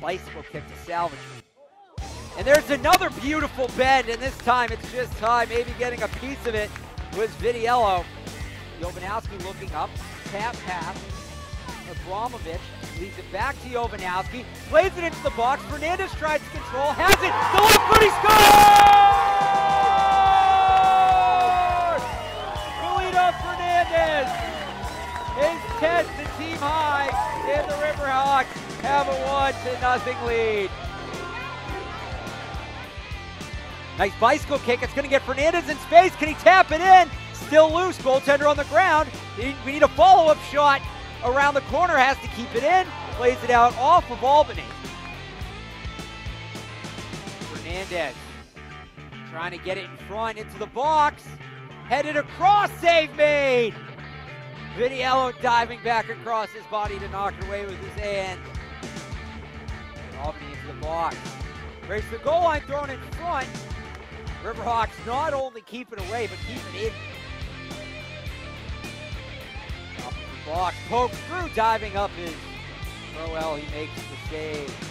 bicycle kick to salvage. And there's another beautiful bend, and this time it's just time, maybe getting a piece of it was Vitiello. Jovanowski looking up, tap pass. Abramovich leads it back to Jovanowski, plays it into the box. Fernandez tries to control, has it, the left foot, he scores! Julito Fernandez, his 10th, the team high, the Riverhawks have a one to nothing lead. Nice bicycle kick. It's going to get Fernandez in space. Can he tap it in? Still loose. Goaltender on the ground. We need a follow up shot around the corner. Has to keep it in. Plays it out off of Albany. Fernandez trying to get it in front into the box. Headed across. Save made. Vitiello diving back across his body to knock it away with his hand. Albany into the box. Race the goal line thrown in front. Riverhawks not only keep it away, but keep it in. Top of the box, pokes through, diving up his Crowell. He makes the save.